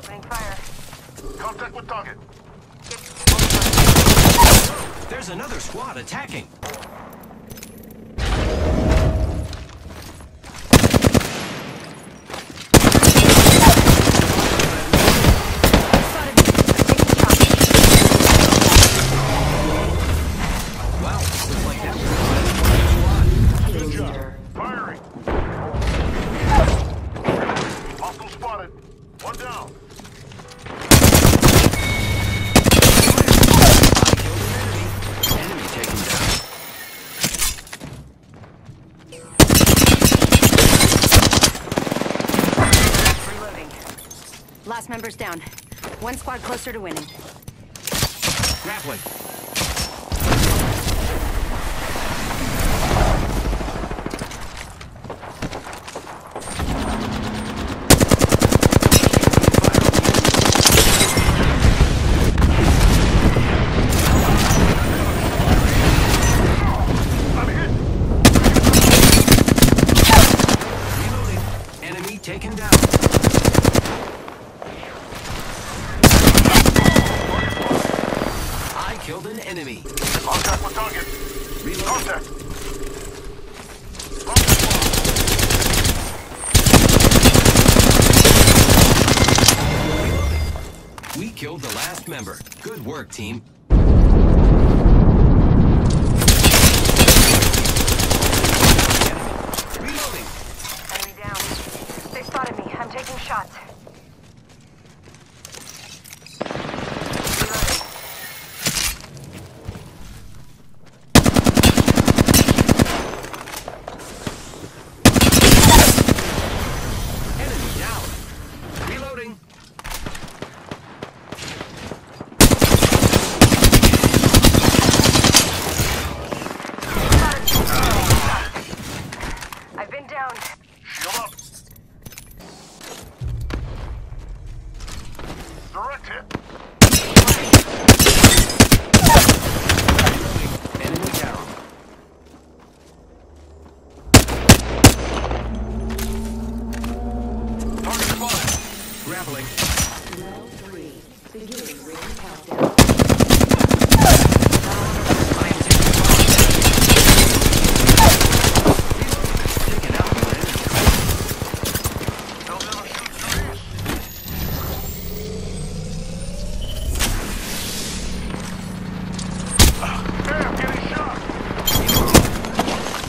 Opening fire. Contact with target. There's another squad attacking. Last member's down. One squad closer to winning. Grappling. Taken down. I killed an enemy. Contact with target. Contact. Contact. We killed the last member. Good work, team. Reloading. Enemy down. They spotted me. I'm taking shots. Reloading. Enemy down. Reloading. I've been down. Shield up. Direct hit. Enemy down. Target spotted. Grappling. Round three. Beginning ring countdown. I am taking fire. Taking out more enemies. They'll never shoot through these. Damn, getting shot.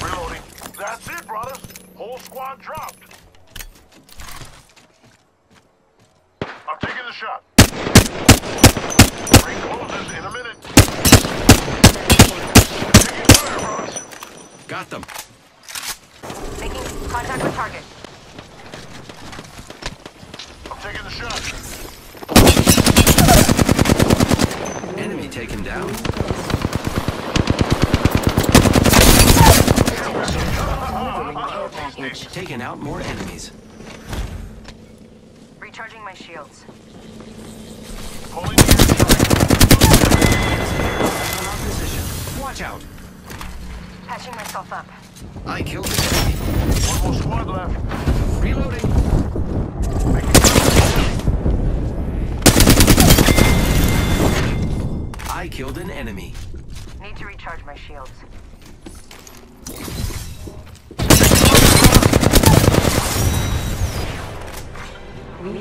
Reloading. That's it, brothers. Whole squad dropped. I'm taking the shot. Ring closes in a minute. Taking fire, brothers. Got them. Making contact with target. I'm taking the shot. Enemy taken down. Package. Taking out more enemies. Recharging my shields. Pulling the. On position. Watch out. Patching myself up. I killed an enemy. One more squad left. Reloading. I killed an enemy. Need to recharge my shields. We have a winner.